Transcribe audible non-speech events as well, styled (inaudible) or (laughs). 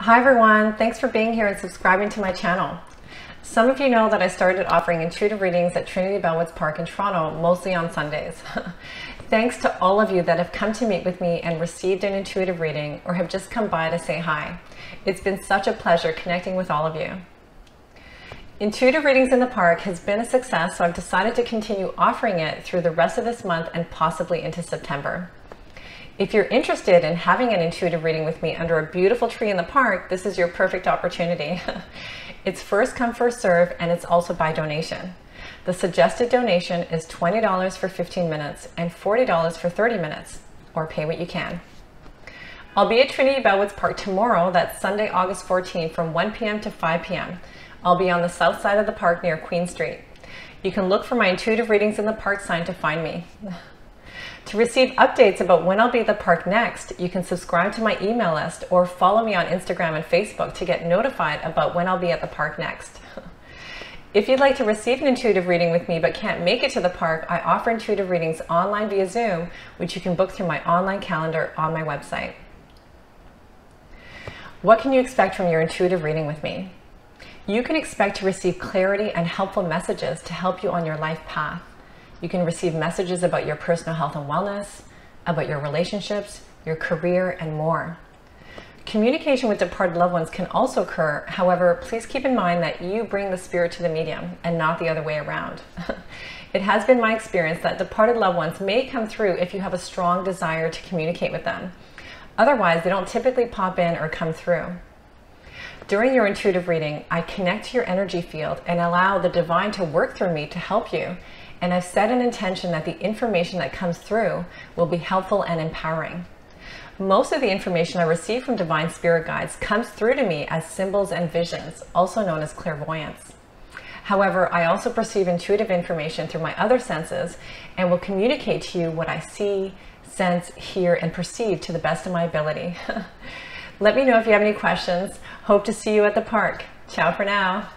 Hi everyone, thanks for being here and subscribing to my channel. Some of you know that I started offering intuitive readings at Trinity Bellwoods Park in Toronto, mostly on Sundays. (laughs) thanks to all of you that have come to meet with me and received an intuitive reading or have just come by to say hi. It's been such a pleasure connecting with all of you. Intuitive Readings in the Park has been a success, so I've decided to continue offering it through the rest of this month and possibly into September. If you're interested in having an intuitive reading with me under a beautiful tree in the park, this is your perfect opportunity. (laughs) it's first come, first serve, and it's also by donation. The suggested donation is $20 for 15 minutes and $40 for 30 minutes, or pay what you can. I'll be at Trinity Bellwoods Park tomorrow, that's Sunday, August 14th, from 1 p.m. to 5 p.m. I'll be on the south side of the park near Queen Street. You can look for my intuitive readings in the park sign to find me. (laughs) To receive updates about when I'll be at the park next, you can subscribe to my email list or follow me on Instagram and Facebook to get notified about when I'll be at the park next. (laughs) If you'd like to receive an intuitive reading with me but can't make it to the park, I offer intuitive readings online via Zoom, which you can book through my online calendar on my website. What can you expect from your intuitive reading with me? You can expect to receive clarity and helpful messages to help you on your life path. You can receive messages about your personal health and wellness, about your relationships, your career, and more. Communication with departed loved ones can also occur. However, please keep in mind that you bring the spirit to the medium and not the other way around. (laughs) it has been my experience that departed loved ones may come through if you have a strong desire to communicate with them. Otherwise, they don't typically pop in or come through. During your intuitive reading, I connect to your energy field and allow the divine to work through me to help you and I've set an intention that the information that comes through will be helpful and empowering. Most of the information I receive from divine spirit guides comes through to me as symbols and visions, also known as clairvoyance. However, I also perceive intuitive information through my other senses and will communicate to you what I see, sense, hear, and perceive to the best of my ability. (laughs) Let me know if you have any questions. Hope to see you at the park. Ciao for now.